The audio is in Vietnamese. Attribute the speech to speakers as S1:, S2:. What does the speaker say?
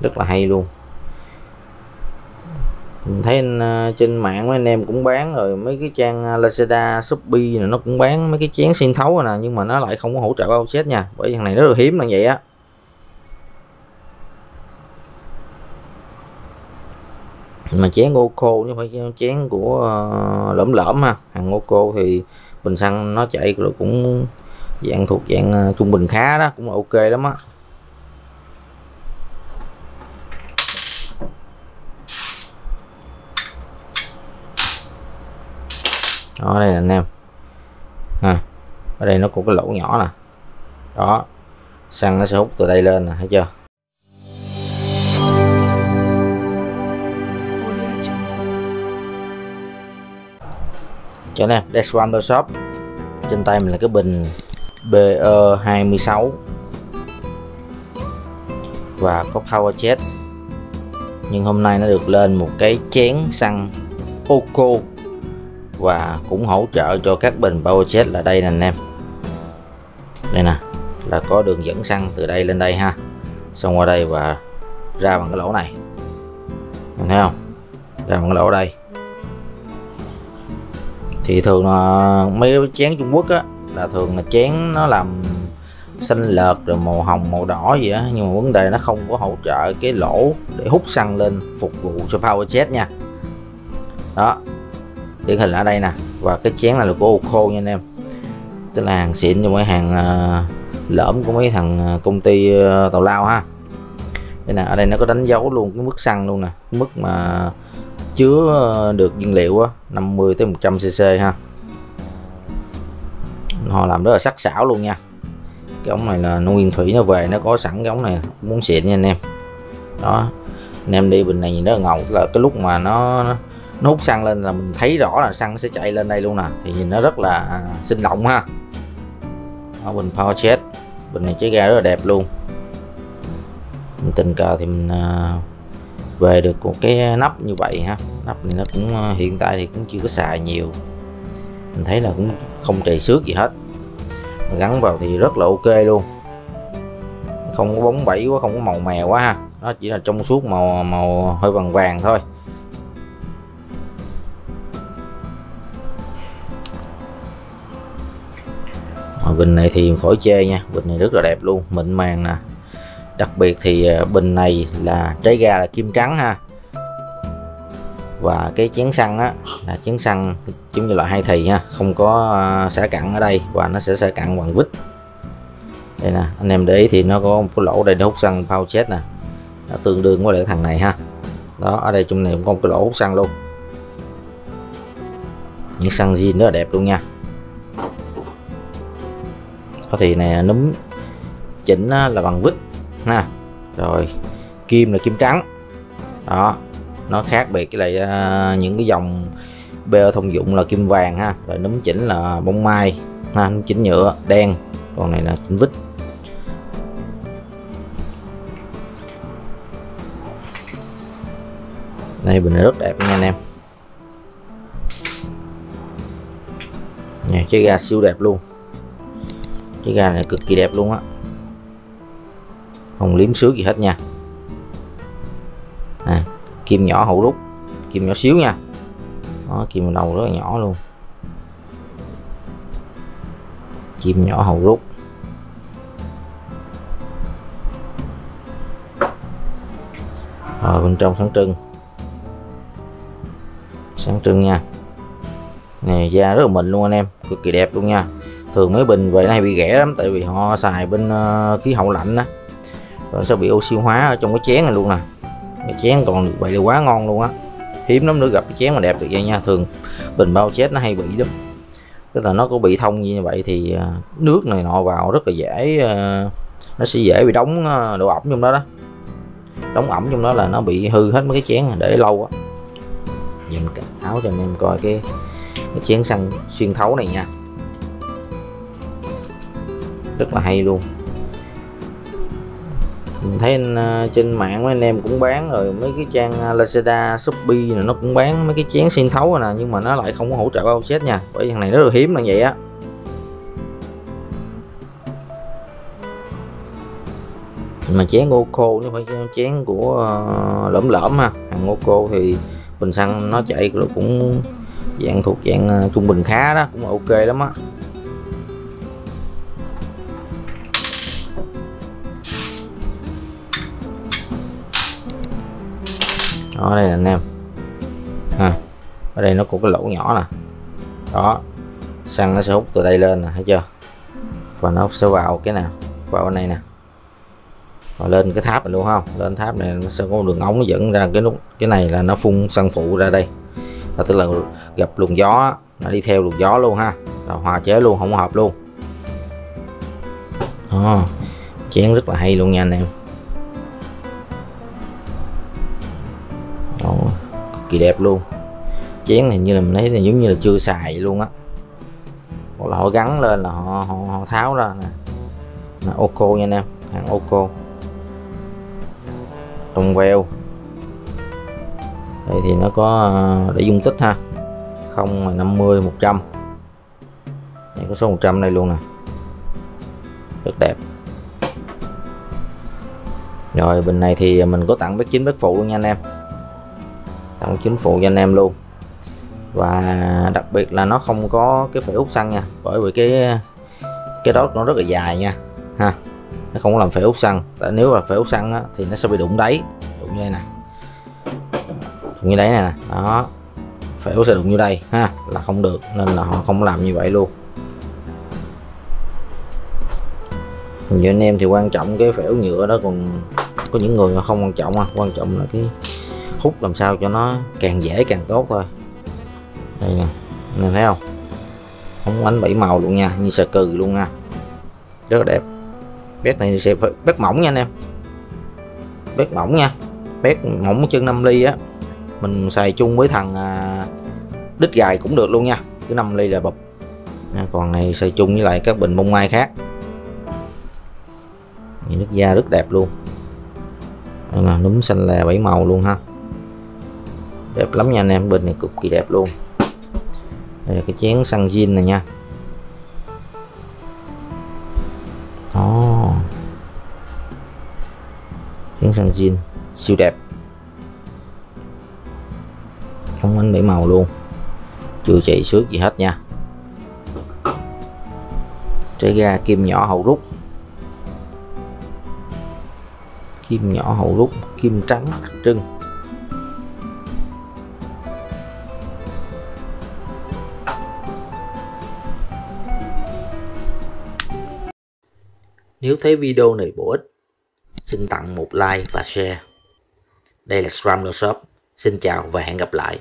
S1: rất là hay luôn. Mình thấy anh, à, trên mạng mấy anh em cũng bán rồi mấy cái trang à, Lazada, Shopee này nó cũng bán mấy cái chén xuyên thấu rồi nè nhưng mà nó lại không có hỗ trợ bao set nha bởi vì thằng này rất là hiếm là vậy á. Mà chén Oco chứ phải chén của à, lõm lõm ha. Hàng Oco thì bình xăng nó chạy rồi cũng dạng thuộc dạng trung bình khá đó cũng ok lắm á. Đó đây là anh em. À, ở đây nó có cái lỗ nhỏ nè. Đó xăng nó sẽ hút từ đây lên nè thấy chưa? Cho nè Dash One Shop. Trên tay mình là cái bình BE26 và có power jet. Nhưng hôm nay nó được lên một cái chén xăng Oco và cũng hỗ trợ cho các bình powerjet là đây nè anh em. Đây nè, là có đường dẫn xăng từ đây lên đây ha. Xong qua đây và ra bằng cái lỗ này. Mình thấy không? Ra bằng cái lỗ đây. Thì thường là mấy chén Trung Quốc á, là thường là chén nó làm xanh lợt rồi màu hồng, màu đỏ gì á. Nhưng mà vấn đề nó không có hỗ trợ cái lỗ để hút xăng lên phục vụ cho power jet nha. Đó điển hình ở đây nè. Và cái chén này là của Oco nha anh em. Tức là hàng xịn cho mấy hàng à, uh, lỡm của mấy thằng à, công ty à, tàu lao ha. Đây nè ở đây nó có đánh dấu luôn cái mức xăng luôn nè. Mức mà chứa được nhiên liệu á 50 tới 100 cc ha. Họ làm rất là sắc sảo luôn nha. Cái ống này là nó nguyên thủy nó về nó có sẵn cái ống này muốn xịn nha anh em. Đó anh em đi bình này nhìn nó ngầu. Là cái lúc mà nó, nó hút xăng lên là mình thấy rõ là xăng sẽ chạy lên đây luôn nè. Thì nhìn nó rất là à, sinh động ha. Ở bình power jet. Bình này chế ga rất là đẹp luôn. Mình tình cờ thì mình à, về được một cái nắp như vậy ha. Nắp này nó cũng à, hiện tại thì cũng chưa có xài nhiều. Mình thấy là cũng không trầy xước gì hết. Gắn vào thì rất là ok luôn. Không có bóng bẩy quá, không có màu mè quá ha. Nó chỉ là trong suốt màu màu hơi vàng vàng thôi. Bình này thì khỏi chê nha. Bình này rất là đẹp luôn, mịn màng nè. Đặc biệt thì à, bình này là, trái gà là kim trắng ha. Và cái chén xăng á, là chén xăng giống như loại hai thì ha, không có à, xả cặn ở đây và nó sẽ xả cặn bằng vít. Đây nè, anh em để ý thì nó có một cái lỗ đây để hút xăng bao chết nè. Nó tương đương với lại thằng này ha. Đó, ở đây trong này cũng có một cái lỗ hút xăng luôn. Những xăng zin rất là đẹp luôn nha có thì này núm chỉnh là bằng vít ha. Rồi kim là kim trắng. Đó nó khác biệt với lại uh, những cái dòng bê thông dụng là kim vàng ha. Rồi núm chỉnh là bông mai ha núm chỉnh nhựa đen. Còn này là chỉnh vít. Đây bình này rất đẹp nha anh em. Nhà chiếc ga siêu đẹp luôn. Chiếc gà này cực kỳ đẹp luôn á. Không liếm xước gì hết nha. À, Kim nhỏ hậu rút Kim nhỏ xíu nha. Đó, Kim đầu rất là nhỏ luôn. Kim nhỏ hậu rút. Rồi bên trong sáng trưng. Sáng trưng nha. Này da rất là mịn luôn anh em cực kỳ đẹp luôn nha thường mấy bình về này bị ghẻ lắm tại vì họ xài bên uh, khí hậu lạnh á rồi sẽ bị oxy hóa ở trong cái chén này luôn nè. Cái chén còn được vậy là quá ngon luôn á. Hiếm lắm nữa gặp cái chén mà đẹp được vậy nha. Thường bình bao chết nó hay bị lắm. Tức là nó có bị thông như vậy thì ờ, nước này nọ vào rất là dễ ờ, nó sẽ dễ bị đóng độ ẩm trong đó đó. Đóng ẩm trong đó là nó bị hư hết mấy cái chén để lâu á. Nhìn áo cho anh em coi cái, cái chén xăng xuyên thấu này nha rất là hay luôn. Mình thấy anh, à, trên mạng mấy anh em cũng bán rồi mấy cái trang à, Lazada, Shopee này nó cũng bán mấy cái chén xuyên thấu rồi nè nhưng mà nó lại không có hỗ trợ bao chết nha bởi vì thằng này rất là hiếm là vậy á. Mà chén ô cô nó phải chén của uh, lõm lõm ha. Hàng ô cô thì bình xăng nó chạy cũng dạng thuộc dạng trung bình khá đó cũng ok lắm á. Đó đây là anh em. Ha ở đây nó có cái lỗ nhỏ nè. Đó xăng nó sẽ hút từ đây lên nè thấy chưa? Và nó sẽ vào cái nào? Vào cái này nè. Và lên cái tháp này luôn không lên tháp này nó sẽ có đường ống nó dẫn ra cái nút cái này là nó phun xăng phụ ra đây. Và tức là gặp luồng gió nó đi theo luồng gió luôn ha. Là hòa chế luôn không hợp luôn. Đó, chén rất là hay luôn nha anh em. Kỳ đẹp luôn. Chén này như là mình thấy là giống như là chưa xài luôn á. Hoặc là họ gắn lên là họ, họ, họ tháo ra nè. Là Oco nha anh em hàng Oco. Trong veo đây thì nó có à, để dung tích ha. Không là 50 100 này có số 100 đây luôn nè. Rất đẹp. Rồi bình này thì mình có tặng bếp chính bếp phụ luôn nha anh em tặng chính phủ cho anh em luôn. Và đặc biệt là nó không có cái phải út xăng nha bởi vì cái cái đó nó rất là dài nha ha. Nó không có làm phải út xăng. Tại nếu là phải út xăng á, thì nó sẽ bị đụng đáy đụng như đây nè. Đụng như đấy nè đó. Phải út sẽ đụng như đây ha là không được nên là họ không làm như vậy luôn. Như anh em thì quan trọng cái phễu nhựa đó còn có những người mà không quan trọng à quan trọng là cái hút làm sao cho nó càng dễ càng tốt thôi. Đây nè anh thấy không? Không ánh bảy màu luôn nha như sờ cừ luôn nha. Rất là đẹp. Bét này sẽ bét mỏng nha anh em. Bét mỏng nha. Bét mỏng chân 5 ly á. Mình xài chung với thằng à, đít gài cũng được luôn nha. Cứ 5 ly là bập còn này xài chung với lại các bình bông mai khác. Nước da rất đẹp luôn. Đây là núm xanh là bảy màu luôn ha đẹp lắm nha anh em bình này cực kỳ đẹp luôn. Đây là cái chén xăng zin này nha. Đó. Chén xăng zin siêu đẹp. Không ánh bảy màu luôn. Chưa chạy xước gì hết nha. Trái ga kim nhỏ hậu rút. Kim nhỏ hậu rút, kim trắng đặc trưng.
S2: Nếu thấy video này bổ ích, xin tặng một like và share. Đây là Scrambler Shop. Xin chào và hẹn gặp lại.